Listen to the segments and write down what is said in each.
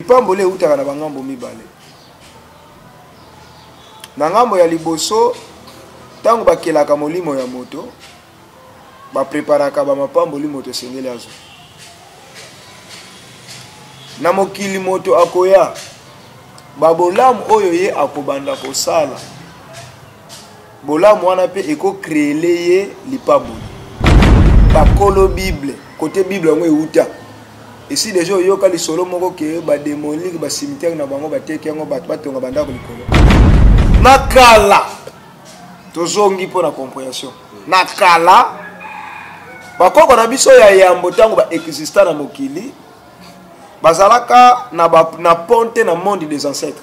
lipamboli eutaka na bangambo mibale na ngambo ya liboso ntango bakelaka molimo ya moto bapreparaka bamapamboli moto esengeli azwa na mokili moto akoya babolamu oyo ye akobanda kosala bolamu wana mpe eko creele ye lipaboli bakolo bible kote bible yango euta esi deja oyoka lisolo moko ke bademonique bacimetiere na bango bateki yango bato batonga bandako likolo na kala tozongi mpo na comprehension na kala bakoko na biso ya yambo ntango baexista na mokili bazalaka na, ba, na ponte na monde des ancêtres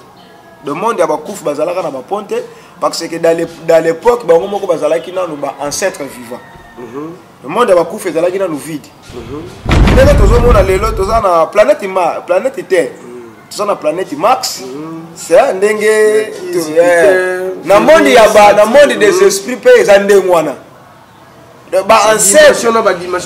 le monde ya bakufu bazalaka na baponte parce que dans l'époque bango moko bazalaki nanu ba ancêtre vivant mm -hmm. le monde ya bakufu ezalaki nanu vide mhm. ndenge tozomona lelo toza na planète ma planète terre mhm. toza na planète max mhm. se ndenge eh, na monde ya ba na monde des esprits mpe eza ndenge wana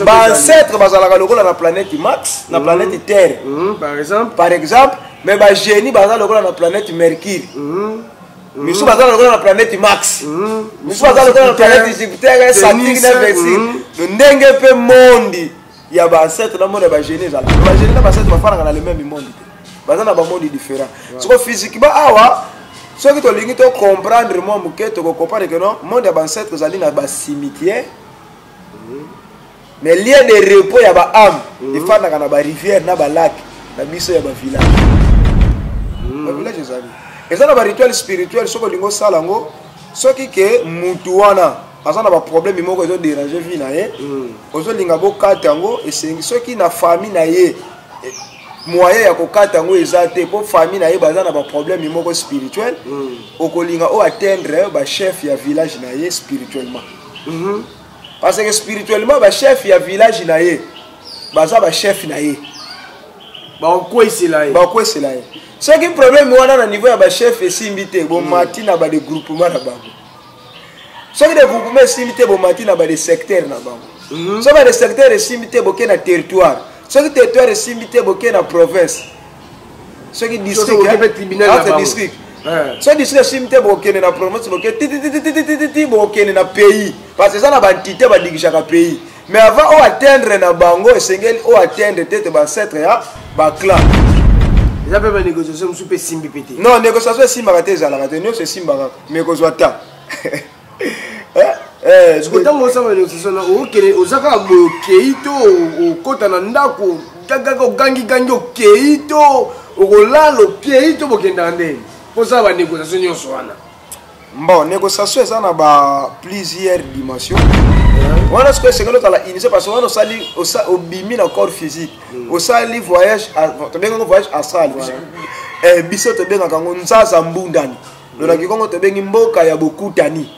baancetre bazalaka lokola na planète max na mhm. planète terre mhm, par exemple par exemple mais bagénie baza lokola na planète mercure mhm. misu baza lokola na planète max misu baza lokola na planète jupiter satire na vesile ndenge mpe mondi ya ba ancêtre na monde ya ba génie ezala ba génie na ba ancêtre bafanaka na le même monde te baza na ba monde différent soko physiquement awa soki tolingi to comprendre mwa moke toko comprendre que non monde ya ba ancêtre ezali na ba cimetière mhm. mais lien de repos ya ba âme mhm. efandaka na ba rivière na ba lac na biso ya ba village mhm. ba village ezali eza na ba rituel spirituel soki olingi osala yango soki ke mutu wana aza na baproblème moko ezo dérange vie na ye mm. ozolinga bokata yango esengi soki na famille na ye eh, moyen ya kokata yango eza te mpo famille na ye baza na baproblème moko spirituel mm. okolinga oyo atteindre bachef ya village na ye spirituellement mm-hmm. parce que spirituellement bachef ya village na ye baza bachef na ye bakokwesela ye bakokwesela ye soki problème wana na niveau ya bachef esimbi te bomati mm. na badegroupement na bango soki degroupement esimbi te bomati na badesecteur na bango mhm. soki badesecteur esimbi te boke na territoire soki territoire esimbi te boke na province soki districtdistrict soki district esimbi te bokende na province boke titititititi bokende na pays parce que eza na baentité badigishaka pays mais avant o atteindre na bango esengeli o atteindre te te bancetre ya baclan eza mpe banégociation mosusu mpe esimbi mpe te non négociation esimbaka te ezalaka te nyonso esimbaka mais kozwa ta ntango osala négociation na okende oza kaka boye okei to okota na ndako kaka ogangigangi okei to okolala okei to bokendaka ndenge mposala banégociation nyonso wana bon négociation eza na ba plusieurs dimension wana sikoyo esengeli ozala unise parce wana osali obimi na corps physique mm. osali voyage tobengaka voyage asal eh, biso tobengaka yango nzaza mbundani to na kikongo tobengi mboka ya bokutani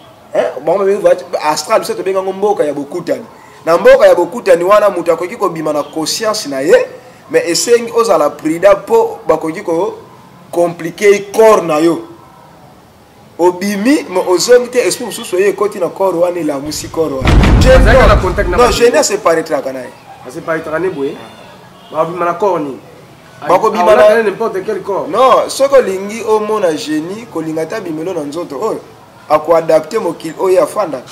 bango babengi voyage astral biso tobengi yango mboka ya bokutani na mboka ya bokutani wana moto akoki kobima na conscience na ye mais esengi ozala prida mpo bakoki kocomplike corps na yo obimi ma ozongi te esprit mosusu oye ekoti na corps wana elamusi corps wana jeunesse eparetraka na ye aseparetraka ne boye babima na corps nini bakobima na non soki olingi omona génie kolinga te abimelo na nzoto oyo akoadapte mokili oyo ye afandaka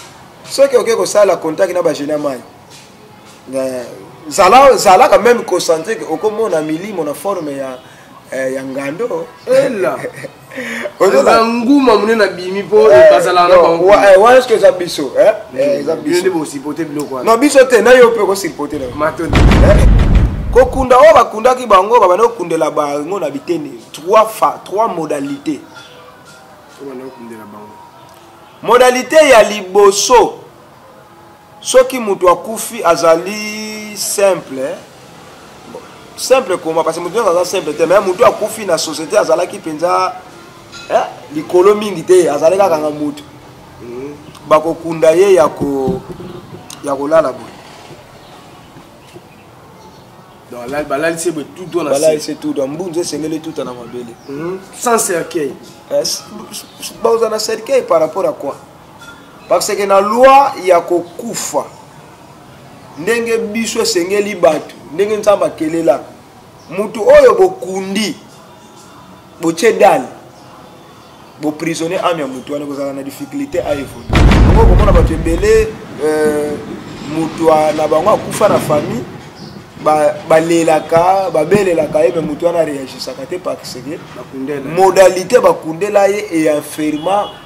soki oke kosala contact na bagénie ya mai eh, zala zala quand même concentre okomona milimo na forme ya eh, ya ngando ela nguma monene abimi mpo eh, bazalaka na bango eh, wana soki eza biso eh? hmm. nde bosipote biloko wana biso te na yo mpe kosipote na matoni kokunda oyo bakundaki bango babanda kokundela bango na biteni trois modalité modalité ya liboso Soki mutu akufi azali simple simple koma parce que mutu aza simple te mais mutu akufi na société azalaki mpenza eh, likolo mingi te azali kaka na mutu hmm. bakokunda ye ya ko ya kolala boye balalisi boye tuto nabalalisi tuto mbunzu esengeli tuta na mabele hmm. sans cercueil eh, baoza na cercueil par rapport à quoi parce que na loi ya kokufa ndenge biso esengeli bato ndenge nzambe akelela moto oyo bokundi botie dale boprisonne ame ya moto wana ekozala na difficulté a evoli yango okomona bato ebele euh, moto na bango akufa na famille balelaka babelelaka ye me moto wana areagisaka te parce que modalité bakundela ye eafirma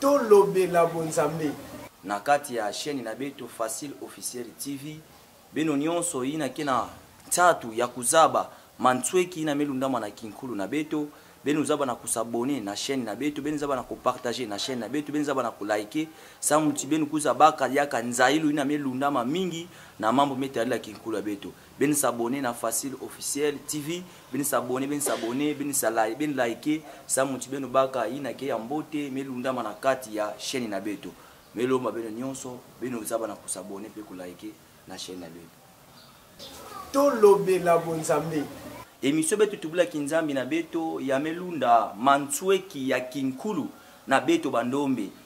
Tolobela bonzambe. Na kati ya chaine na beto facile officiel TV bino nionso yina ke na Tsatu ya kuzaba mansueki yina melundama na kinkulu na beto beni uzaba na ku s'abonner na chaine na beto beni zaba na ku partager na chaine na beto beni zaba na ku liker samuti beni kuza baka liaka nzailu yina melundama mingi na mambo metalela kinkulu ya beto beni s'abonner na facile officiel tv beni s'abonner beni s'abonner beni salai beni like sa mutu beno baka yina ke ya mbote melundama na kati ya chaîne na beto melomba beno nyonso beno zaba na kusabonner pe kulike na chaîne na beto tolobela bonzambe emission beto tubula kinzambi na beto ya melunda mansueki ya kinkulu na beto bandombe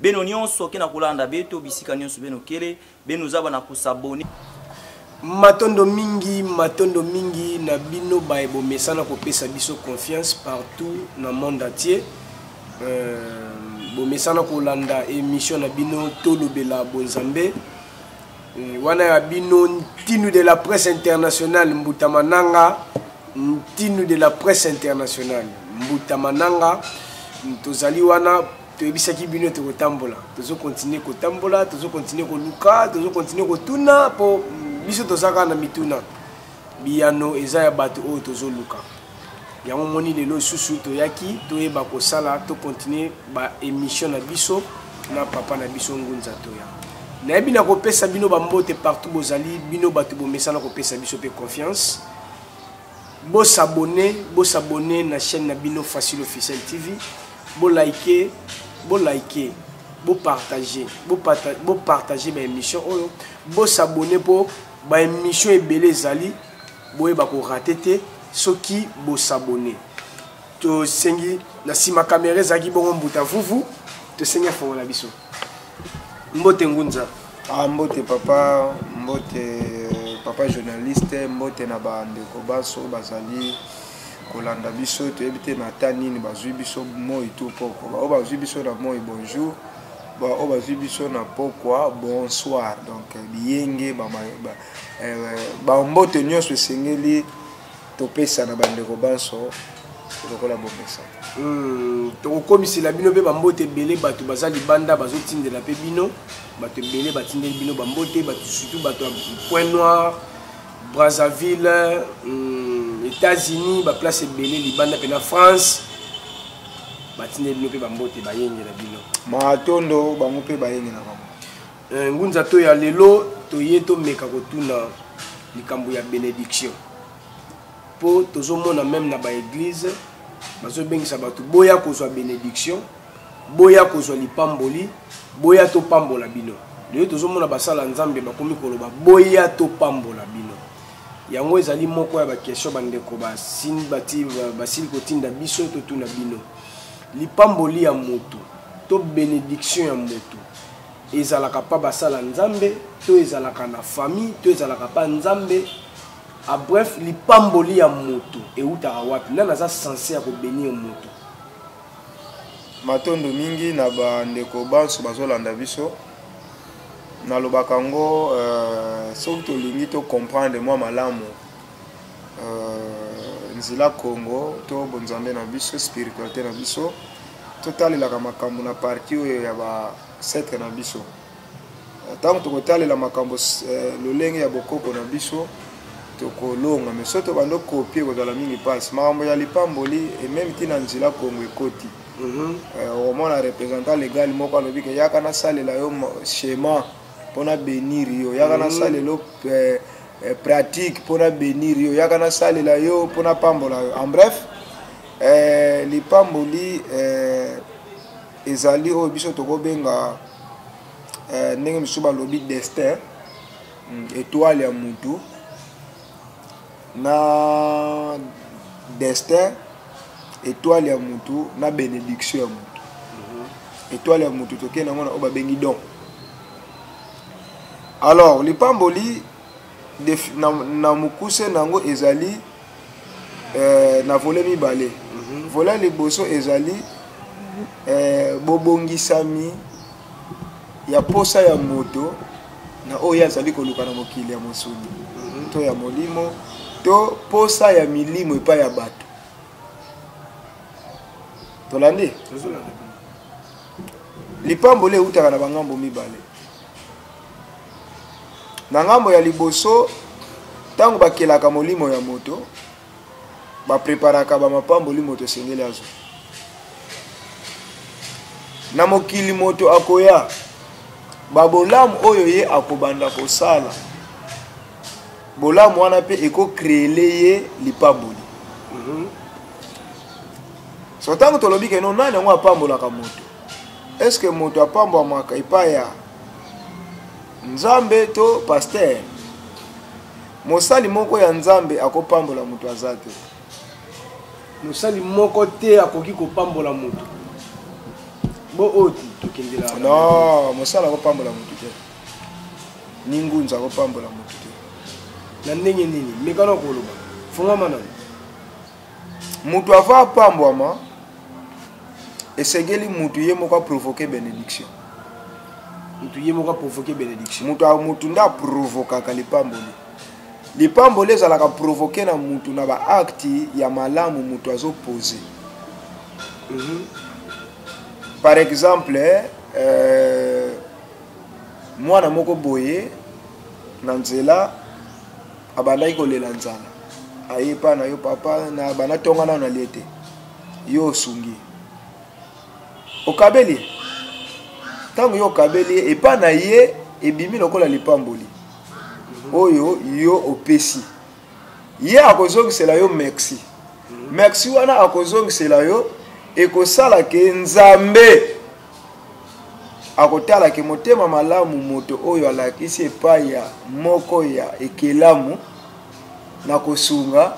beno nyonso oke na kolanda beto bisika nyonso beno kele beno zaba na kosabone matondo mingi matondo mingi na bino baye bomesana kopesa biso confiance partout na monde entier euh, bomesana kolanda émission na bino tolobela bonzambe euh, wana ya bino ntinu de la presse internationale mbuta mananga ntinu de la presse internationale mbuta mananga tozali wana toyebisaki bino ete kotambola tozo continue kotambola tozo continue koluka tozo continue kotuna mpo biso toza kaka na mituna biyano eza ya bato oyo tozoluka yango moni lelo lisusu toyaki toyeba kosala tokontinue baémission na biso na papa na biso ngunza toya nayebi na kopesa bino bambote partout bozali bino bato bomesana kopesa biso mpe confiance Bo s'abonner, bo s'abonner na chaîne na bino Facile Officiel TV. Bo liker, bo liker, bo partager, bo, parta, bo partager ba émission oyo. Bo s'abonner po ba émission ebele ezali boyeba ko rater te soki bo s'abonner. To sengi na sima kamera ezaki bongo mbuta vuvu to sengi afongola biso. mbote ngunza ah, mbote papa mbote papa journaliste mbote na bandeko banso bazali kolanda biso toyebi te na ta nini bazwi biso moi to pokwa baoyo bazwi biso na moi bonjour baoyo bazwi biso na pokwa bonsoir donc biyenge bambote eh, nyonso esengeli topesa na bandeko banso lokola bomesa hmm, tokokomisela bino mpe bambote ebele bato baza libanda bazotindela mpe bino bato ebele batindeli bino bambote bato surtout bato ya point noir brazzaville hmm, états-unis baplace ebele libanda mpe na france batindeli bino mpe bambote bayengela bino matondo bango mpe bayengela bango Eh, ngunza to ya lelo toye tomeka kotuna likambo ya benediction mpo tozomona meme na baeglize bazobengisa bato boya kozwa benediction boya kozwa lipamboli boya topambola bino lelo tozomona basala nzambe bakomi koloba boya topambola bino yango ezali moko ya bakestion bandeko basili kotinda biso totuna bino lipamboli ya motu to benediction ya motu ezalaka pa basala nzambe to ezalaka na famille to ezalaka pa nzambe a ah, bref lipamboli ya moto eutaka wapi nani aza sense ya kobenir moto matondo mingi na bandeko banso bazolanda biso nalobaka yango euh, soki tolingi tocomprendre mwa malamu euh, nzela congo to bonzambe na biso spiritualité na biso totalelaka makambo na parti oyo ya basetre na biso ntango euh, tokotalela makambo euh, lolenge ya bokoko na biso tokolonga me soki tobanda kopie kozala mingi mpasi makambo ya lipamboli ememi ntina nzela kongo ekoti mhm. euh, omona représentant legal moko alobi ke yaka nasalela yo schema mpona benir yo yaka mhm. nasalela eh, pratique mpo na benir yo yaka nasalela yo mpo napambola yo en bref eh, lipamboli eh, ezali oyo biso tokobenga eh, ndenge mosusu balobi destin mm, etoile ya motu na destin etoile ya motu na benediction ya motu mhm. etoile ya motu tokei nango na oyo babengi don Alors, lipamboli na, na mukuse na yango ezali eh, na vole mibale mm -hmm. vola liboso ezali eh, bobongisami ya posa ya moto na oyo azali koluka na mokili ya mosuni mm -hmm. to ya molimo to posa ya milimo epai ya bato tolandi lipamboli eutaka na bangambo mibale na ngambo ya liboso ntango bakelaka molimo ya moto bapreparaka bamapamboli moto esengeli azwa na mokili moto akoya babolamu oyo ye akobanda kosala bolamu wana mpe ekokreele ye lipamboli mm -hmm. so ntango tolobi keno nani yango apambolaka moto estce moto apambwamaka epai ya nzambe to paster mosali moko ya nzambe akopambola moto aza te mosali moko te akoki kopambola moto bo oyo oh, tokendela no mosali akopambola moto te ningunza akopambola moto te na ndenge nini mekana koloba fongama nani moto ava apambwama esengeli moto ye moko aprovoke benediction moto ye moko aprovoke benediction moto moto nde aprovokaka lipamboli lipamboli ezalaka provoke na moto na baakte ya malamu moto azopose mm -hmm. par exemple euh, mwana moko boye na nzela abandaki kolela nzala aye epai na yo papa na bana tonga nano nalie te yo osungi okabeli ye ntango yo okabeli ye epai na ye ebimi lokola lipamboli oyo yo opesi ye akozongisela yo merci merci wana akozongisela yo ekosala ke nzambe akotala ke motema malamu moto oyo alakisi epai ya moko ya ekelamu na kosunga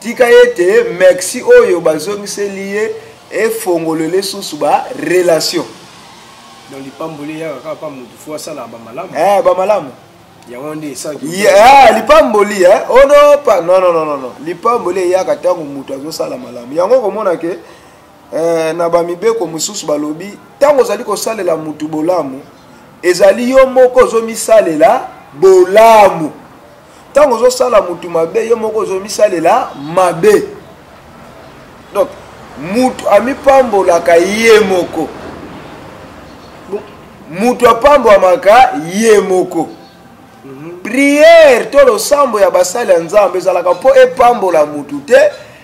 tika ete mexi oyo bazongiseli ye efongolele lisusu barelation donc lipamboli eyaka kaka mpa motu fo asalaka bamalamu eh, bamalamu yango nde esaki eh, lipamboli eh? onopa oh, non non non non lipamboli eyaka ntango moto azosala malamu yango okomona ke Eh, na bamibeko mosusu balobi ntango ozali kosalela motu bolamu ezali yo moko ozomisalela bolamu ntango ozosala motu mabe yo moko ozomisalela mabe donc motu amipambolaka ye moko motu apambwamaka ye moko mhm. priere to losambo ya basali ya nzambe ezalaka mpo epambola motu te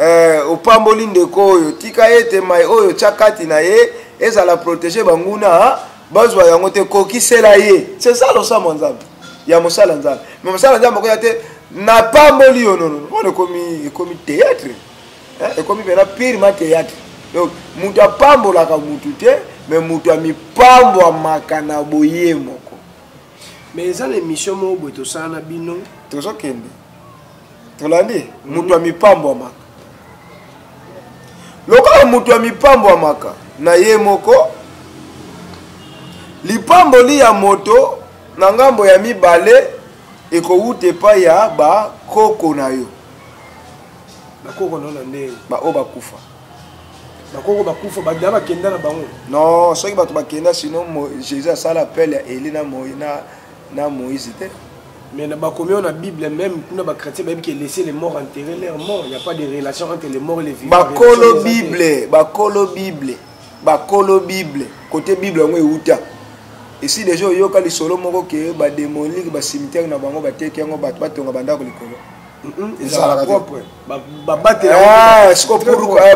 eh, opamboli ndeko oyo tika ete mai oyo tya kati na ye ezala protege banguna bazwa yango te kokisela ye sesa losambo nzambe ya mosala nzambe me mosala nzambe okoya te napamboli yo nono mona ekomi ekomi théâtre eh, ekomi mpena pirement théâtre donc moto apambolaka motu te me moto amipambwamaka na boye moko mais eza na émission moko boye tosala na bino tozokende tolandi mhm. moto ya mipambwamaka lokola moto ya mipambwamaka na ye moko lipamboli ya moto na ngambo ya mibale ekowuta epai ya bakoko na yo bakoko na yo na ndenge baoyo bakufa bakoko bakufa banda bakenda na bango non soki bato bakenda sinon jésus asala appel ya eli na, na, na moïse te mais na bakomi oyo na bible même kuna bachrétien bayebi ke laisser les morts enterrer leur mort ya pas de relation entre les morts et les vivants bakolo bible bakolo bible bakolo bible kote bible yango euta esi deja oyoka lisolo moko ke bademolike bacimetière na bango bateki yango bato batonga bandako likolo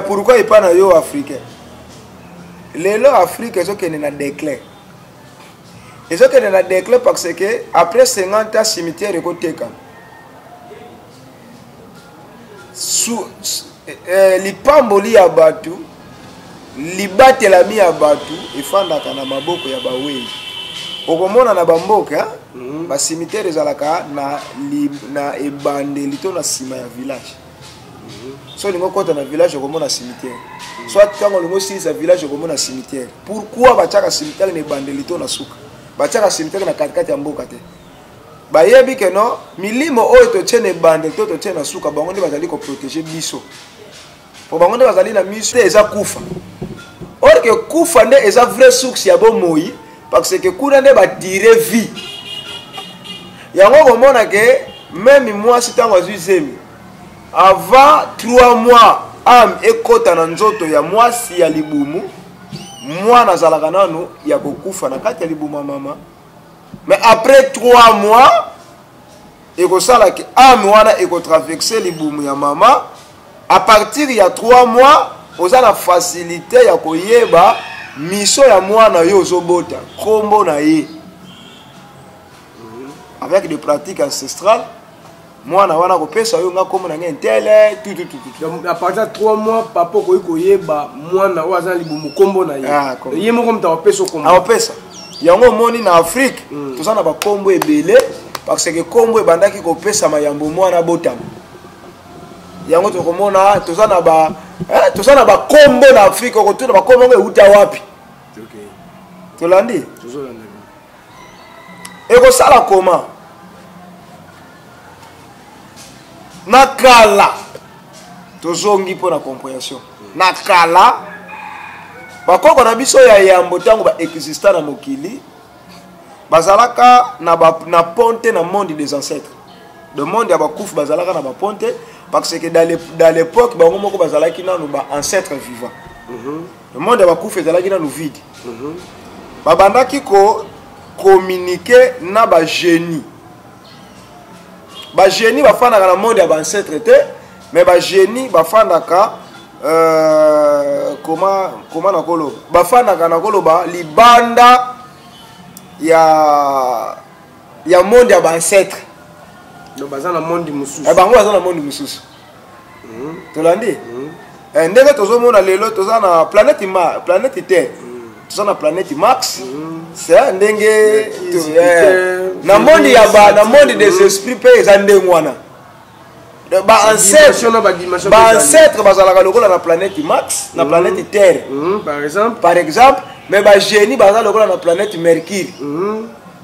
pourquoi eh, epa na yo africain lelo afrique ezokende na déclin ezokende na déclin parce que après 50 ans cimetière ekotekama eh, eh, lipamboli ya bato libatelami ya bato efandaka na maboko ya bawei okomona na bamboka mhm. basimitere ezalaka na, na ebandeli to na nsima ya village mhm. so olingi okota na village okomona cimetière mhm. soit ntango olingi osilisa village okomona cimetière pourquoi batiaka cimetière na ebandeli to na suka batiaka cimetière na katikati ya mboka te bayebi ke no milimo oyo totie na ebandeli to totie na suka bango nde bazali koprotege biso po bango nde bazali na miso eza kufa or ke kufa nde eza vrai source ya bomoi parce que kuna nde batire vie yango komona ke meme mwasi ntango azwi zemi avant 3 mois ame ekota na nzoto ya mwasi ya libumu mwana azalaka nano ya kokufa na kati ya libumu ya mama mais après 3 mois ekosala ke arme wana ekotraverse libumu ya mama a partir ya 3 mois oza na facilité ya koyeba miso ya mwana yo ozobota nkombo na ye avec des pratiques ancestrales mwana wana akopesa yo nga nkombo na ngai ntele tutututuapart 3 mois papa okoki koyeba mwana oyo aza na libumu nkombo na ye ah, ye moko moto akopesa okombo akopesa yango omoni na afrique mm. toza na bakombo ebele parce que kombo ebandaki kopesama yambo mwana abotama yango tokomona toza na ba eh, toza na bakombo na afrique okotuna bakombo yango euta wapi okay. tolandi ekosala koma na kala tozongi mpo na comprehension na kala bakoko na biso ya yambo ntango baexista na mokili bazalaka na, ba, na ponte na monde des ancêtres de monde ya bakufu bazalaka na baponte parce que dans l'époque bango moko bazalaki nanu ba ancêtre vivant mm -hmm. le monde ya bakufu ezalaki nanu vide mm -hmm. babandaki ko communiquer na bagenie bagenie bafandaka na monde ya baancetre te mais bagenie bafandaka euh, koma koma nakoloba bafandaka nakoloba libanda ya ya monde ya baancetre donc baza na monde mosusu eh, bango baza na monde mosusu mm. tolandi mm. eh, ndenge tozomona lelo toza na planète ma planète terre mm. toza na planète max mm. sa ndenge eh, na monde ya ba na monde des mm. esprits mpe eza ndenge wana baancetre bazalaka lokola na planète max na mm. planète terre mm, par exemple mais bagénie baza lokola na planète mercure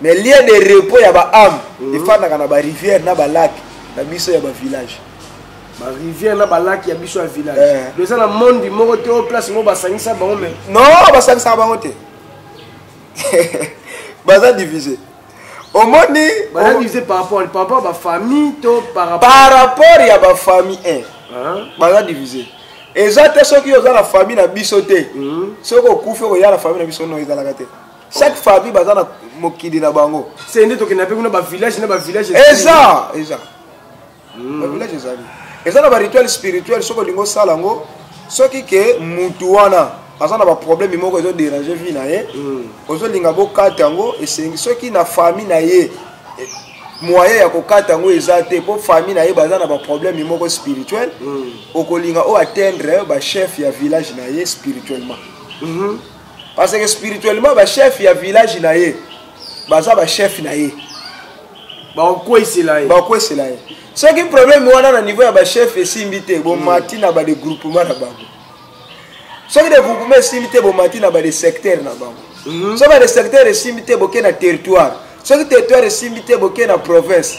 mais lien de repos ya ba ame mm. efandaka na ba rivière na ba lac na biso ya ba village ba rivière na ba lac ya biso ya village eh. donc eza na monde moko te o place moko basangisa bango mais non basangisaka bango te baza divise omoni baza divise par rapport par rapport ba famille to par rapport par rapport ya ba famille un eh. ah. baza divise eza te soki oza na famille na biso te mm. soki okufi okoya na famille na biso no ezalaka te chaque famille baza na mokili na bango se nde tokenda mpe kuna bavillage na bavillage eza eza hmm. bavillage ezali eza na barituel spirituel soki olingi osala yango soki ke mutu wana aza na baproblème moko ezo dérange vie na ye hmm. ozolinga bokata yango esengi soki na famille na ye eh, moyen ya kokata yango eza te mpo famille na ye baza na baproblème moko spirituel hmm. okolinga o atteindre bachef ya village na ye spirituellement mhm. parce que spirituellement ba chef ya village na ye baza ba chef na ye bakokwesela ye bakokwesela ye soki problème wana na niveau ya ba chef esimbi te bomati mm. na ba de groupement na bango soki de groupement esimbi te bomati na ba de secteur na bango mm-hmm. soki ba de secteur esimbi te boke na territoire soki territoire esimbi te boke na province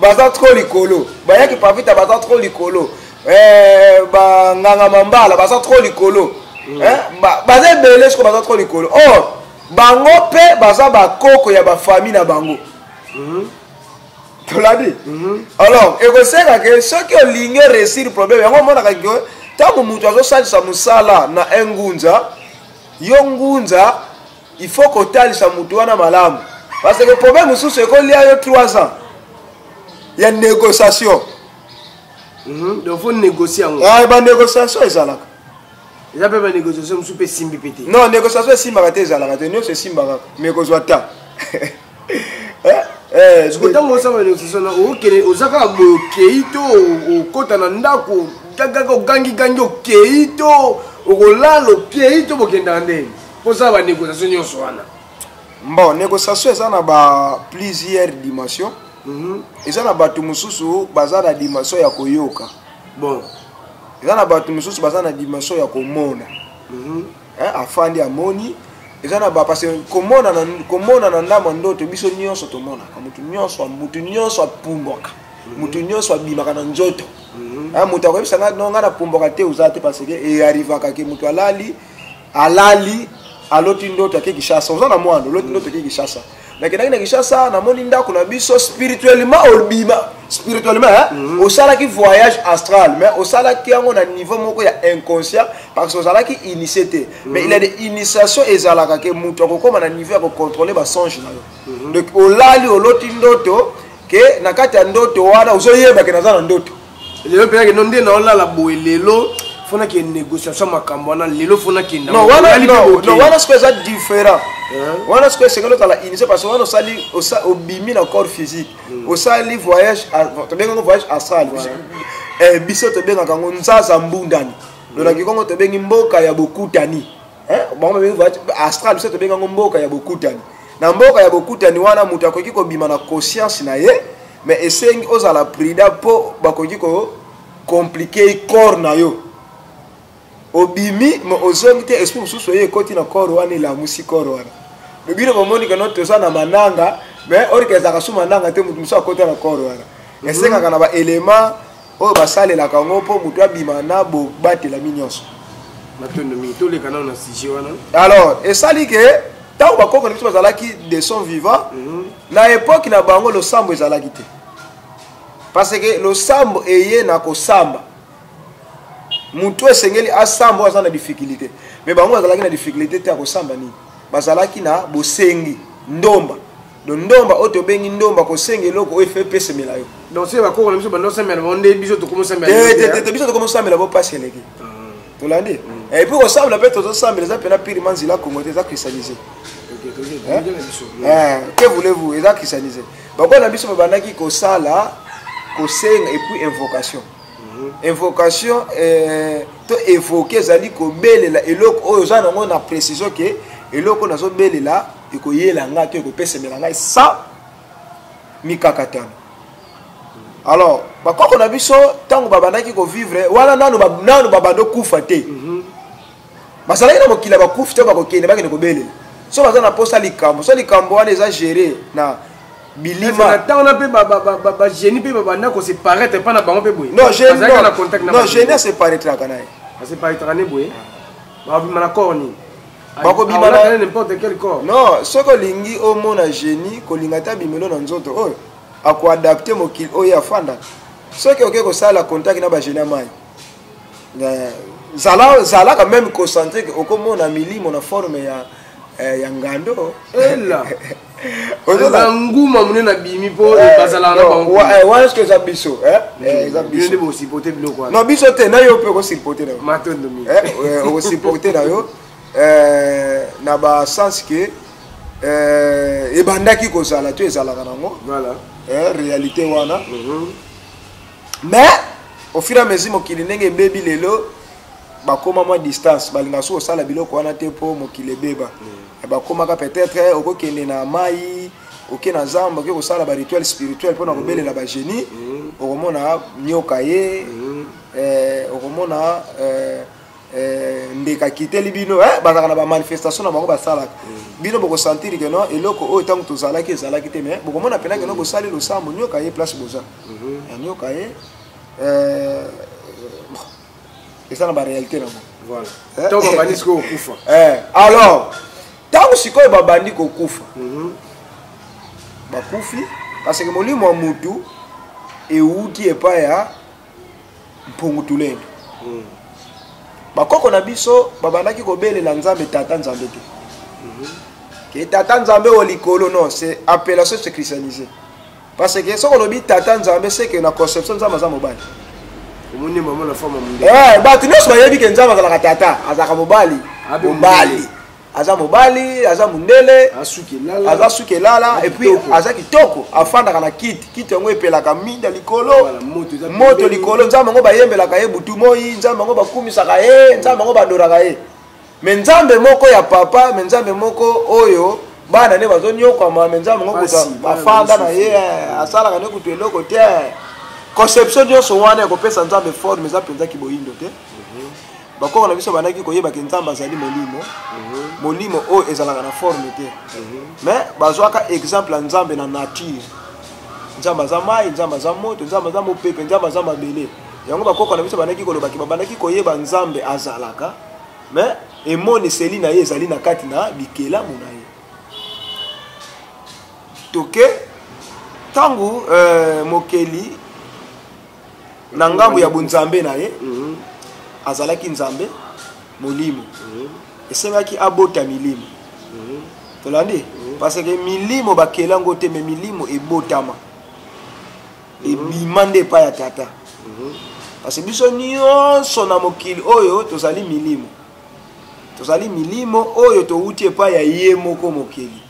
baza trop likolo bayaki pavita baza trop likolo eh, banganga mambala baza trop likolo mm. eh, baza ebele soko baza trop likolo or oh, bango mpe baza bakoko ya bafamille na bango mm-hmm. tolabi mm-hmm. alors ekoseka ke soki olingi oresir problème yango omonaka ke ntango moto azosalisa mosala na engunza yo ngunza il faut kotalisa motu wana malamu parce que problème mosusu ekolia yo 3 ans ya négociation mhm, donc faut négocier yango ah, banégociation ezalaka eza mpe banégociation mosusu mpe esimbi mpe te non négociation esimbaka te ezalaka te nyonso esimbaka mais kozwa ta ntango osala négociation na okende oza kaka boye okei to okota na ndako kaka ogangigangi okei to okolala okei to bokendaka ndenge mposala banégociation nyonso wana bon négociation eza na ba plusieurs dimension mhm. eza na bato mosusu baza na dimension ya koyoka bon eza na bato mosusu baza na dimension ya komona mhm. eh, afandi amoni eza na bapase komonana komonana ndambo ya ndoto biso nyonso tomonaka motu nyonso motu nyonso apumbwaka mhm. motu nyonso abimaka na nzoto mhm. ah, moto akoyebisa ngai no ngai napumbwaka te oza te parce que earrivaka ke motu alali alali aloti ndoto ake kishasa oza na mwana oloti ndoto ake kishasa nakendaki na kinshasa namoni ndako na biso spirituellement obima spirituellement hein? mm -hmm. osalaki voyage astral mais osalaki yango na niveau moko ya inconscient parce que ozalaki initie te mm -hmm. mais il a de initiation ezalaka ke moto akokoma na niveau ya kocontrole basonge na yo mm -hmm. donc olali oloti ndoto ke na kati ya ndoto wana ozoyebake naza na ndoto lelo mpe nakende nde naolala boye lelo fo nakende négociation ya makambo wana lelo fo nakenda wana siko eza différent wana siko esengeli ozala unise parce wana osali obimi na corps physique hmm. osali voyage tobengango voyage astral eh, biso tobengaka yango nzaza mbundani lolaki hmm. kongo tobengi mboka ya bokutani eh, bango babengi voyage astral biso tobengi yango mboka ya bokutani na mboka ya bokutani wana moto akoki kobima na conscience na ye mais esengi ozala prida mpo bakoki ko komplike corps na yo obimi ma ozongi te esprit mosusu oye ekoti na corps wana elamusi corps wana bino bomoni keno toza na mananga mais orike ezalaka su mananga te moto mosusu akota na corps wana mhm. esengaka na baélément oyo basalelaka yango mpo moto abima na bobatelami nyonso matondo mingi toleka nao na sujet wana alors esali ke ntango bakoko na biso bazalaki de son vivant mm -hmm. na epoke na bango losambo ezalaki te parce que losambo eye na kosamba motu esengeli asamba aza na difficulté mais bango bazalaki na difficulté te ya kosamba nini bazalaki na bosengi ndomba donc ndomba oyo tobengi ndomba kosenga eloko oyo efe epesemela yo donc soki bakoko na biso banda osambela bango nde biso tokomosambelatete biso tokomosambela bo mpasi eleki ah. tolandi mm. eh, epuis kosambela mpe tozosambela eza mpena pirima nzila kongo te eza christianise eh? eh, que voulez-vous eza christianise bakoko na biso babandaki kosala kosenga epuis invocation mhm. invocation to évoke ezali kobelela eloko oyo oza nango na précision ke eloko nazobelela ekoyela ngai to ekopesemela ngai sans mikakatano alors bakoko na biso ntango babandaki kovivre wana nanu nanu babanda okufa te mhm. bazalaki na mokili ya bakufi te bakokende bakende kobelela so baza na mposa likambo so likambo wana eza gere na bilima ntango na mpe bageni mpe babanda koseparaitre mpa na bango mpe boye non geni aseparetraka na ye aseparetraka ne boye babima na corps nini bakobima na n'importe quel corps non soki olingi omona génie kolinga ata bimelo na nzoto oyo akoadapte mokili oyo afanda soki oke kosala contact na bagénie ya mai eh, zala zala quand même concentré okomona milimo na forme ya eh, ya ngando ela nguma monene abimi mpo eh, bazalaka na bango eh, wana soki eza biso eh? nde bosipote biloko wana biso te na yo mpe okosipote na yo matondo mingi okosipote na yo na basens ke ebandaki kozala to ezalaka nango réalité wana mhm. mais au fur et à mesure mokili ndenge ebebi lelo bakoma mwa distance balingaka soki kosala biloko wana te mpo mokili ebeba mm. bakomaka peut-être eh, okokende na mai oke na zamba oke kosala barituel spirituel mpo na mm. kobelela bagenie mm. okomona nyoka ye eh, okomona eh, ndeke akiteli bino bazalaka na bamanifestation na bango basalaka bino bokosentir ke no eloko oyo ntango tozalaki ezalaki te mais bokomona mpena ke no bosali losambo nyoka ye place boza nyoka ye eza na barealité nango eh? ntango babandi sikoyo kokufa eh, alors ntango sikoyo babandi kokufa mhm. bakufi parce que molimo ya motu ewuti epai ya mpungu tulendo mhm. bakoko na biso babandaki kobelela nzambe tata nzambe te mhm. ke tata nzambe oyo likolo non c'est appellation se christianise parce que soki olobi tata nzambe seke na conception nzambe aza mobali eh, bato nyonso bayebi ke nzambe azalaka tata azalaka mobali mobali aza mobali aza mondele aza suki elala epuis aza kitoko afandaka na kiti kiti yango epelaka minda likolo moto likolo nzambe yango bayembelaka ye butu moi nzambe yango bakumisaka ye nzambe yango badoraka ye me nzambe moko ya papa me nzambe moko oyo bana nde bazonyokwama me nzambe moko kuta afanda na ye eh, asalaka nde kutu eloko te conception nyonso wana ya kopesa nzambe forme eza mpenza kiboyindo te mhm. bakoko na biso bandaki koyeba ke nzambe azali molimo mhm. molimo oyo ezalaka na forme te mhm. mais bazwaka exemple ya nzambe na nature nzambe aza mai nzambe aza moto nzambe aza mopepe nzambe aza mabele yango bakoko na biso bandaki kolobaki babandaki koyeba nzambe azalaka me emoniseli na ye ezali na kati na bikelamu na ye toke ntango euh, mokeli na ngambo ya bonzambe na ye mhm. azalaki nzambe molimo mhm. esengaki abota milimo mhm. tolandi parce que milimo bakela yango te me milimo ebotama ebima nde epai ya tata kasi biso nyonso na mokili oyo tozali milimo tozali milimo oyo towuti epai ya ye moko mokeli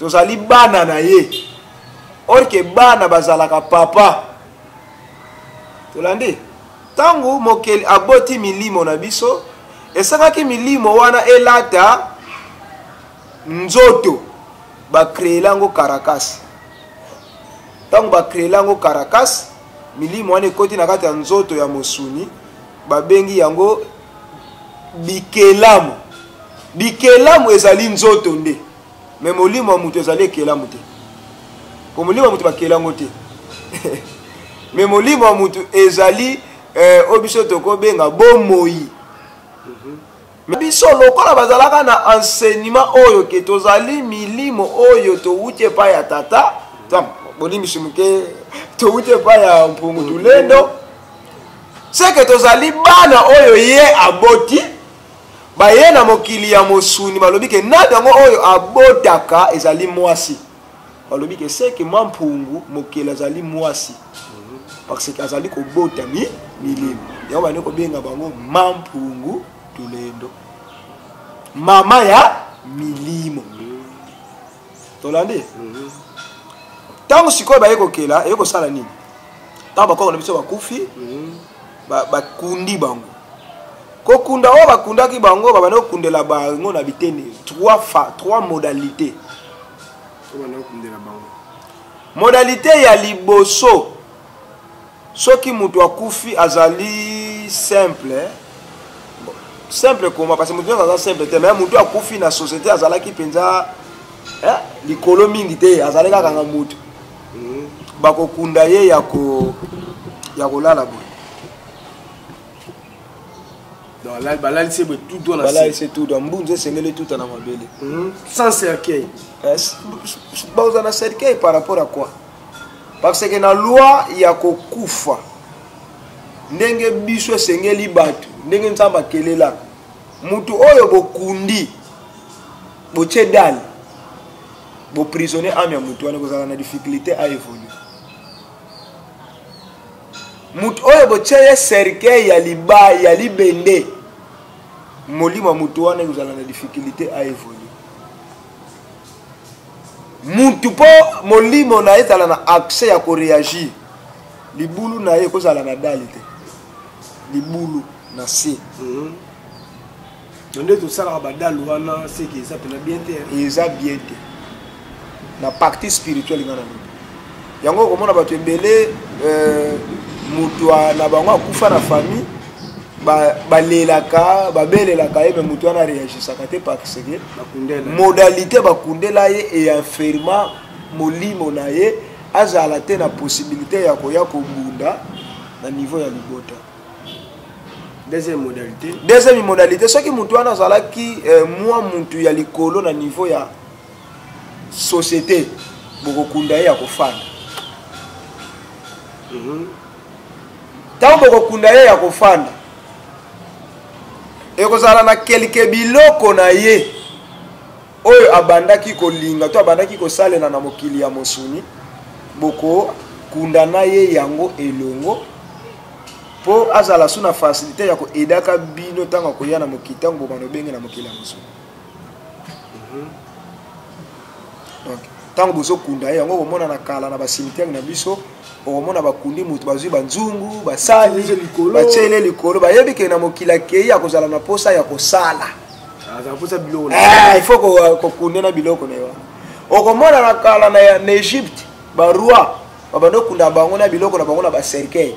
tozali bana na ye orke bana bazalaka papa tolandi ntango mokeli aboti milimo na biso esengaki milimo wana elata nzoto bakreela yango karakasi ntango bakreela yango caracas milimo wana ekoti na kati ya nzoto ya mosuni babengi yango bikelamu bikelamu ezali nzoto nde me molimo ya moto ezali ekelamu te po molimo ya moto bakela yango te me molimo ya moto ezali eh, oyo biso tokobenga bomoi biso lokola bazalaka na enseignement oyo ke tozali milimo oyo towuti epai ya tata bolimbisi moke towuti epai ya mpungu tulendo seke tozali bana oyo ye aboti baye na mokili ya mosuni balobi ke nani yango oyo abotaka ezali mwasi balobi ke seke mwa mpungu mokeli azali mwasi mhm. parce que azali kobota mi milimo yango bandi kobenga bango ma mpungu tulendo mama ya milimo tolandi mhm. ntango sikoyo baye kokela eye kosala nini ntango bakoko na biso bakufi mhm. bakundi ba bango kokunda oyo bakundaki bango babandi kokundela bango na biteni trois fa trois modalité modalité ya liboso soki moto akufi azali simple simple koma parce que moto nyonso aza simple te mais moto akufi na société azalaki mpenza eh, likolo mingi te azali kaka nga moto bakokunda ye ya ko ya kolala boye balalisi boye tuto nabalalisi tuto mbunzu esengeli tuta na mabele mhm. sans cercueil eh, baoza na cercueil par rapport à quoi parce que na loi ya kokufa ndenge biso esengeli bato ndenge nzambe akelelaka moto oyo bokundi botie dale boprisonne ame ya motu wana kozala na difficulté a évolue motu oyo botya ye cercueil ya liba ya libende molimo ya motu wana ekozala na difficulté a évolue mutu mpo molimo na ye ezala na accès ya koreagir libulu na ye ekozala na dali te libulu na se mm -hmm. nde tosalaka badalu wana seke eza mpena bien te eza bien te na parti spirituel nga na lobi yango okomona bato ebele euh, moto na bango akufa na famille balelaka babelelaka ye me moto wana areagisaka te parce que modalité bakundela ye eaffirma molimo na ye azala te na possibilité ya koya kobunda na niveau ya libota deuxième modalité deuxième modalité soki motu wana azalaki eh, mwa motu ya likolo na niveau ya société bokokunda ye ya kofanda mhm. ntango mm -hmm. bokokunda ye ya kofanda ekozala na kelke biloko na ye oyo abandaki kolinga to abandaki kosalela na mokili ya mosuni bokokunda na ye yango elongo mpo azala su na fasilite ya koedaka bino ntango akoya na mokili ntango bobanda obenge na mokili ya mosuni mhm. donc ntango bozokunda ye yango okomona na kala na basimitiere na biso okomona bakundi moto bazwi banzungu basali batyele likolo bayebi ke na mokili akei akozala na mposa ya kosala eh, il faut kokunde na biloko na ye wana okomona na kala na egypte baroi babanda okunda bango na biloko na bango na bacercueil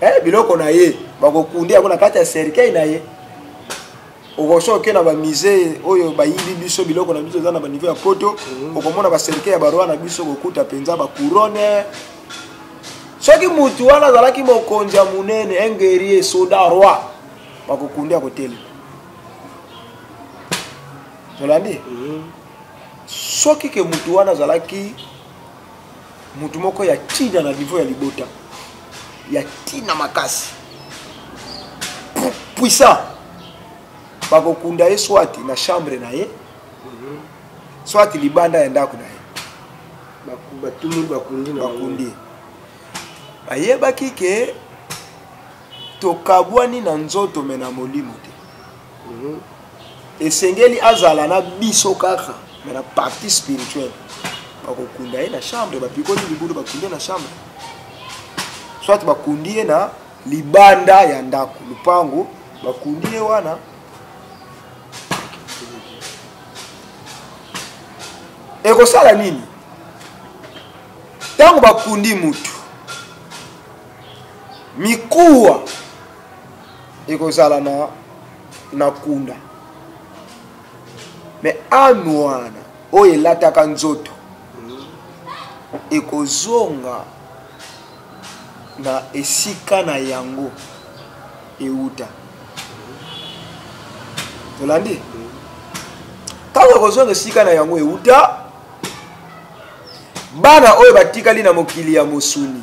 eh, biloko na ye bakokunde yango na kati ya cercueil na ye okosi oke na bamusee oyo bayibi biso biloko na biso eza na baniveau ya poto mhm. okomona bacercueil ya baroi na biso kokuta mpenza bacouronne soki motu wana azalaki mokonzi ya monene un guerrier soda roi bakokundi akotelema tolandi mhm. soki ke motu wana azalaki motu moko ya ntina na niveau ya libota ya ntina makasi puissant bakokunda ye swati na chambre na ye mhm. swati libanda ya ndako na ye bakundi bayebaki ke tokabwani na nzoto me na molimo te mhm. esengeli azala na biso kaka me na parti spirituel bakokunda ye na chambre bapikoli libulu bakundi ye na chambre soit bakundi ye na libanda ya ndako lupango bakundi ye wana ekosala nini ntango bakundi mutu mikuwa ekozala na na kunda me ane wana oyo elataka nzoto ekozonga na esika na yango euta tolandi ntango ekozonga esika na yango euta bana oyo batikali na mokili ya mosuni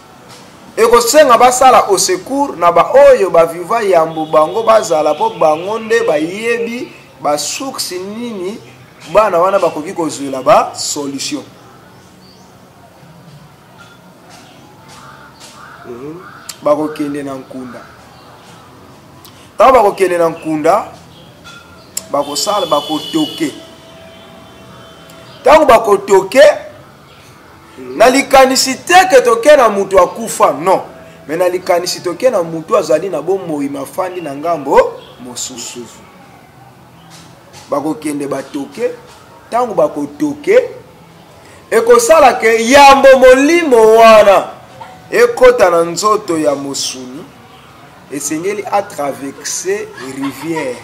ekosenga basala au secours na baoyo baviva yambo bango bazala mpo bango nde bayebi basuksi nini bana wana bakoki kozwela ba solution mhm. bakokende na nkunda ntango bakokende na nkunda bakosala bakotoke ntango bakotoke na likanisi te ke toke na moto akufa non me na likanisi toke na moto azali na bomoi mafandi na ngambo mosusu bakokende batoke ntango bakotoke ekosala ke yambo molimo wana ekota na nzoto ya mosuni esengeli atraverse rivière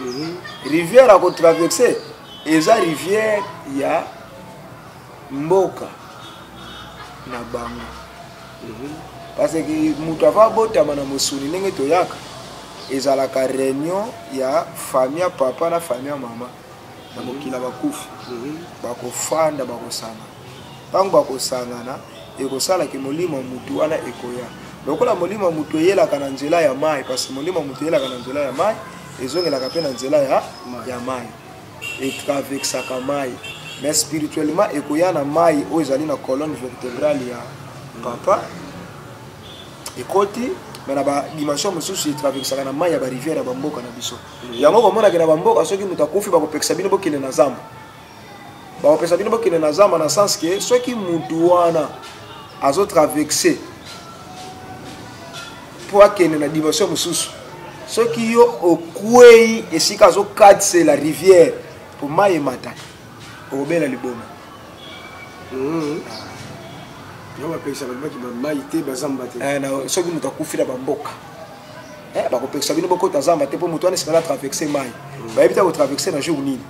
Mhm. rivière ya kotraverse eza rivière ya mboka na bango mhm. parce que moto ava abotama na mosuni ndenge toyaka ezalaka réunion ya famille ya papa na famille ya mama na mokili ya bakufi mhm. bakofanda bakosanga ntango bakosangana ekosala ke molimo ya motu wana ekoya lokola molimo ya motu eyelaka na nzela ya mai parce molimo ya motu eyelaka na nzela ya mai ezongelaka mpe na nzela ya, ya mai etravexaka mai mais spirituellement ekoya na mai oyo ezali na colonne vertébrale ya papa ekoti me na badimension mosusu etravexaka na mai ya barivière ya bamboka na biso yango komonake na bamboka soki moto akufi bakopekisa bino bokende na zamba bakopesa bino bokende na zamba na sens ke soki mutu wana azotraverse mpo akende na dimension mosusu soki yo okwei esika azokatisela rivière mpo mai emata okobela liboma mm-hmm. yango bapekisa balobaki bamai te bazamba te eh, soki moto akufi na bamboka eh, bakopekisa bino bokota zamba te mpo moto wana esika na traverse mai mm. bayebi te kotraverse na jour nini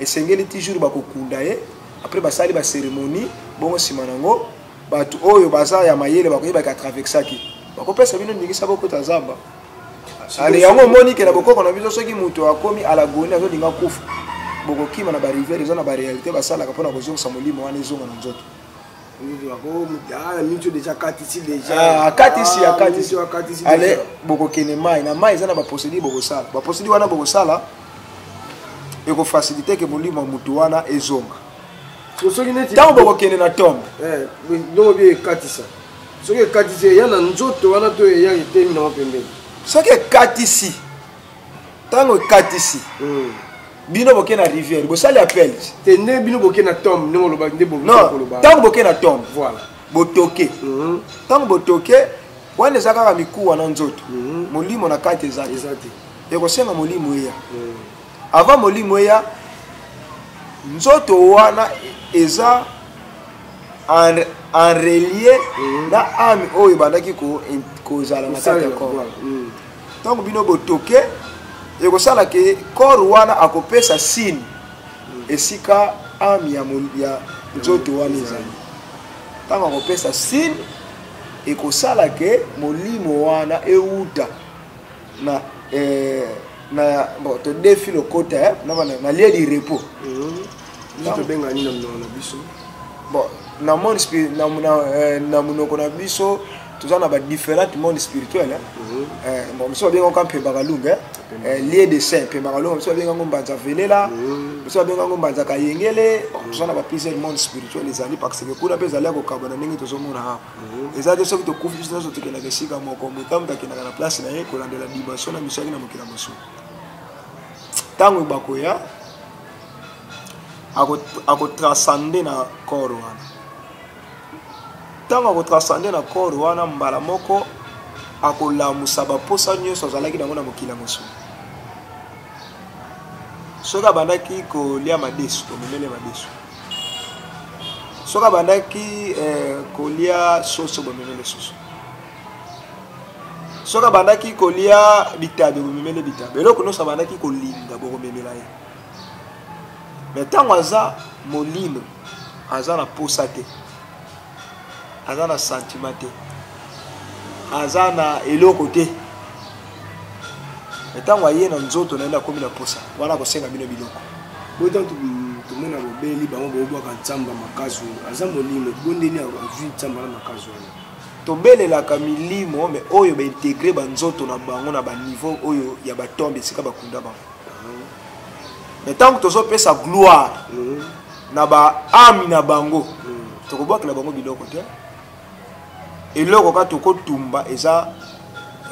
esengeli ti jour bakokunda ye après basali baceremonie bongo nsima nango bato oyo baza ya mayele bakoyebaka atravexaki bakopesa bino ndingisa bokota zamba ale yango omoni ke na bokoko na biso soki moto akomi alagoni azolinga kufa bokokima na bariviere eza na barealité basalaka mpona kozongisa molimo wana ezonga na nzoto akatisi akatisi ale bokokende mai na mai eza na baprocédure bokosala baprocédure wana bokosala ekofacilite ke molimo ya motu wana ezonga ntango bokokende na tombe eh, biloko bie ekatisa soki ekatisi eya na nzoto wana to eya etemi nango pembeni soki ekatisi ntango ekatisi hmm. bino boke na rivière bosali appel te nde bino boke na tombe ndenge oloba nde bokoloba ntango boke na tombe voilà botoke hmm. ntango botoke wana eza kaka mikuwa na nzoto hmm. molimo na kati eza te ekosenga molimo eya avant molimo eya nzoto wana eza en, en relie na ame oyo ebandaki kozala na kati ya corps ntango bino botoke ekosala ke corps wana akopesa signe esika ame ya, ya nzoto wana ezali ntango akopesa signe ekosala ke molimo wana euta na eh, na bon todefi lokota eh, nalie lirepo mhm. tobenga nini na monoko na biso bon na monde na eh, monoko na biso toza na badifférente monde spirituel mhm. eh, mosusu babenga ngo kampe bakalunga eh. eh, lie de saint mpe bakalunga mosusu babenga ngo mbanza velela mhm. mosusu babenga ngo mbanza kayengele mhm. toza na baplusieur monde spirituel ezali parce que kuna mpe ezali ya kokabana ndenge tozomona awa eza te soki tokufi biso nyonso tokendaka esika moko moto moto akendaka na place na ye kolandela dimension na miso yaki na mokila mosusu ntango bakoya akotranscende na corps wana ntango akotranscende na corps wana mbala moko akolamusa baposa nyonso azalaki nango na mokili ya mosuni soki abandaki kolia madesu komemele madesu soki abandaki eh, kolia soso bomemele soso soki abandaki kolia bitabe bomemele bitabe eloko nyonso abandaki kolinga bokomemela ye me ntango aza molimo aza na posa te aza na sentiment te aza na eloko te ntango aye na nzoto na ye nakomi na posa wana akosenga bino biloko bota tomona bobeli bango bobwaka nsamba makasi aza molimo bondeni azwi nsamba na makasi wana tobelelaka milimo me oyo baintegre banzoto na bango na baniveau oyo ya batombe esika bakunda bango mais ntango tozopesa gloire mm. na baami na bango mm. tokobwakela bango biloko te eloko kaka tokotumba eza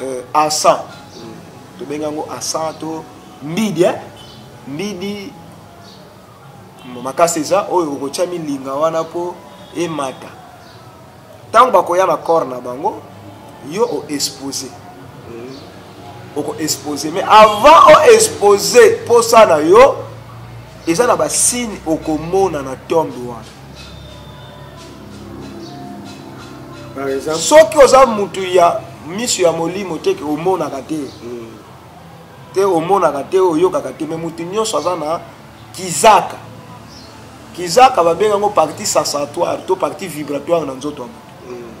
euh, asan mm. tobengi yango asan to mbidi eh? mbidi makasi eza oyo okotya milinga wana mpo emata ntango bakoya na corps na bango yo oexpose okoexpose mais avant oexpose mposa na yo eza na basigne okomona na tombe wana soki oza motu ya miso ya molimo te ke omonaka te mm. te omonaka te oyokaka te me motu nyonso aza na kizaka kizaka babenga yango parti sensatoire to parti vibratoire na nzoto ya moto mm.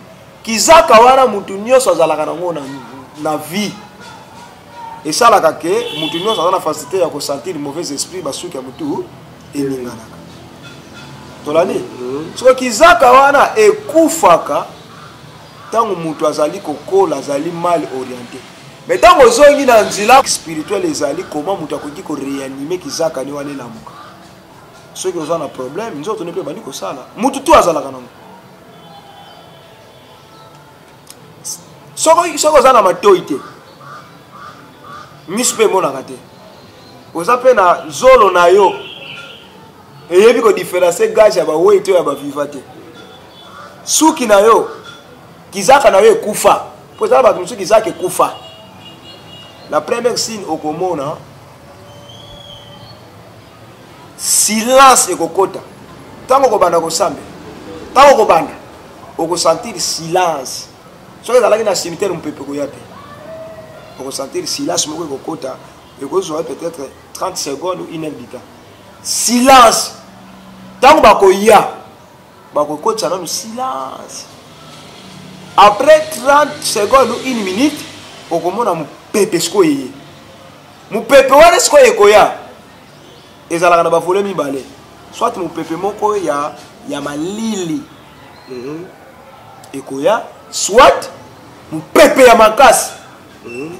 kizaka wana motu nyonso azalaka nango na, na vie esalaka ke motu nyonso aza na facilité ya kosentir mauvais esprit basuki ya motu elinganaka tolandi mm. soki kizaka wana ekufaka ntango moto azali kokola azali mal orienté mais ntango ozongi na nzela spirituel ezali koma moto akoki koreanime kizakani wana elamuka soki oza na problème nzoto ne mpe ebandi kosala motu tu azalaka nango soki soki oza na matoi te miso mpe emonaka te oza mpe na zolo na yo eyebi kodiferencie gage ya bawei to ya baviva te suki na yo kizaka na yo ekufa mpo ezala bato mosusu kizaka ekufa la première signe okomona silence ekokota ntango okobanda kosambela ntango okobanda okosentir silence soki ezalaki na cimetière mopepe ekoya te okosentir silence moko ekokota ekozwa peut-être 30 secondes ou une heure du temps silence ntango bakoya bakokotisa nanu silence après 30 seconde ou une minute okomona mopepe sikoyo eye mopepe wana sikoyo ekoya ezalaka na bavole mibale soit mopepe moko ya, ya malili mm -hmm. ekoya soit mopepe ya makasi mm -hmm.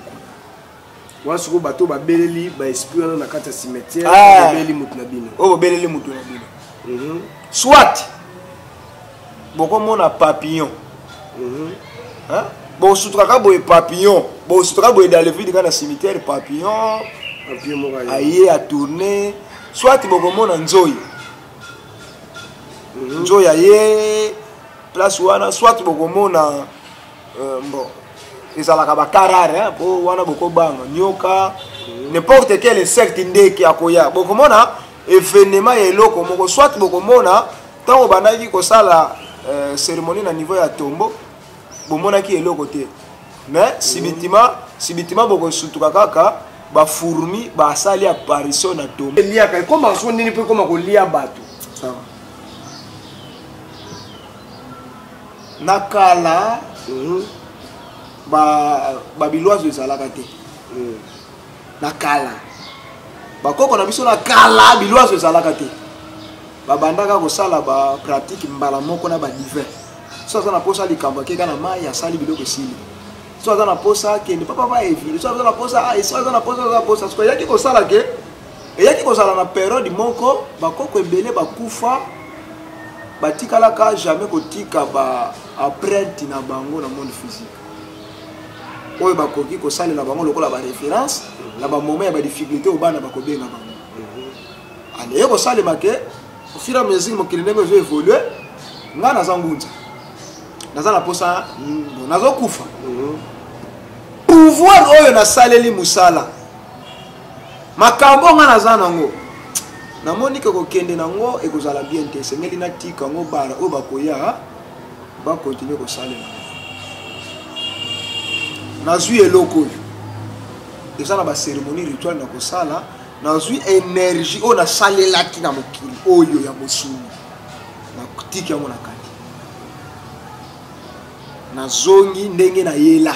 wana sikoyo bato babeleli baesprit wana na kati ya cimetière ah. obeleli motu na bino oyo obeleli motu na bino mhm. soit bokomona papillon mhm. bosutaka boye papillon bosutaka boye dalevide kaka na cimetière papillon aye atourne soit bokomona nzoi mhm. nzoi aye place wana soit bokomona euh, bon ezalaka bakarare hein, po wana bokobanga nyoka n'importe quel insecte ndeke akoya bokomona evenema ya eloko moko soit bokomona ntango obandaki kosala euh, cérémonie na niveau ya tombo bomonaki eloko te mais sibitima sibitima bokosutuka kaka bafourmi basali apparition na tombo eliaka ekoma so nini mpo ekoma kolia bato na kala mhm. babiloise ezalaka te mhm. na kala bakoko na biso na kala biloise ezalaka te babandaka kosala bapratike mbala moko na badivin so aza na mposa likambo akeka na mai asali biloko esili so aza na mposa akende papapa evi so aza na mposa ah, so aza na mposa aza na mposa soki ayaki kosala ke eyaki kozala na periode moko bakoko ebele bakufa batikalaka jamais kotika ba empreinte na bango na monde physique oyo bakoki kosalela bango lokola baréférence na bamoment ya badifficulté oyo bana bakobenga bango anaye kosalema ke au fur et à mesure mokili ndenge ezo évolue ngai naza ngunza naza na mposa nazokufa pouvoir oyo nasaleli mosala makambo nga naza nango namoni ke kokende nango ekozala bien te esengeli natika yango bana oyo bakoya bakontinue kosalela nazwi eloko oyo eza na baceremonie ritual na kosala nazwi energie oyo nasalelaki na mokili oyo ya mosuni natiki yango na kati nazongi ndenge nayela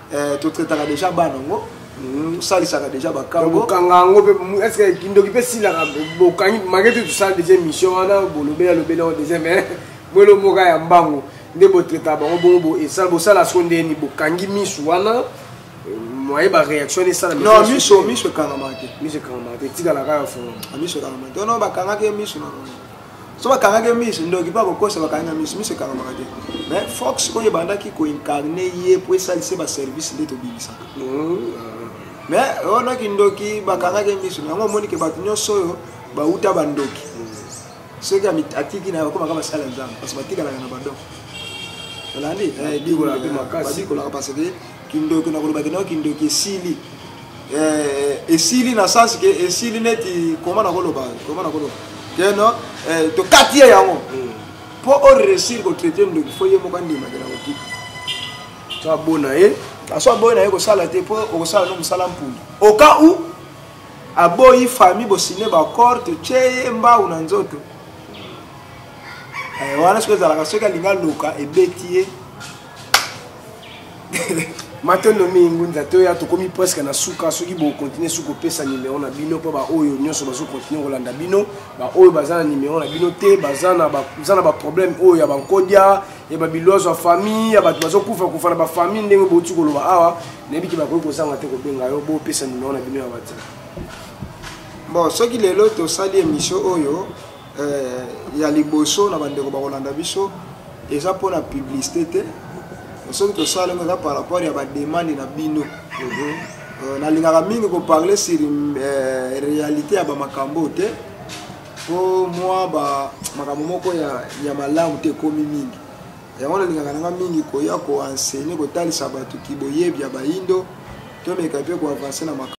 eh, totraitaka deja bana yango hmm, osalisaka deja bakangokanga yango mpe estce kindoki mpe silaka bokangi make te tosala deja émission wana bolobela lobela o deja mai mwelo moka ya mbango nde botraitaka bango bongo bosala soko ndeni bokangi misu wana moye baréaction esala non miso miso ekangamaka te miso ekangamaka te etikala kaka fongama miso ekangamaka te ono bakangaki ye miso na so bakangaki miso ndoki mpe akokosa bakangi na miso miso ekangamaka te mais fox oyo ebandaki koincarne ye mpo esalise baservice nde tobimisaka mais oyo ndoki ndoki bakangaki miso na yango omonike bato nyonso oyo bauta bandoki soki atiki na bakomaka basala nzambe parce batikalaka na badoko olandi eh, badikolaka parce que kindoki nakoloba kinoko kindoki esili eh, esili na sens ke esili neti koma nakoloba koma nakoloba keno eh, tokati ye yango mpo hmm. oresir kotraite ndoki fo ye moko andimaki na kotika so abona ye aso aboyi na ye kosala te mpo okosala no mosala mpunda oka u aboyi famille bosine baccord totie ye mbau na nzoto eh, wana soki ezalaka soki alingi aloka ebeti ye matondo mingi ngunza toya tokomi presque na suka soki bokontinue soki kopesa nimero na bino mpo baoyo nyonso bazokontinue kolanda bino baoyo baza na nimero na bino te baza na baproblème oyo ya bankodia ya babilwazo ya famille ya bato bazokufa kufa na bafamille ndenge bouti koloba awa nayebi ke bakoki kozanga te kobenga yo bopesa nimero na bino ya whatsapp bon soki lelo tosali émission oyo eh, ya liboso na bandeko bakolanda biso eza mpo na publicité te soki tosala yango eza par rapport ya bademande na bino mhm. euh, nalingaka mingi koparle sur euh, réalité ya bamakambo te mpo mwa makambo moko ya, ya malamu te ekomi mingi yango nalingaka nanga mingi koya koenseigne kotalisa bato kiboyebi ya baindo tomeka mpe koavanse na makambo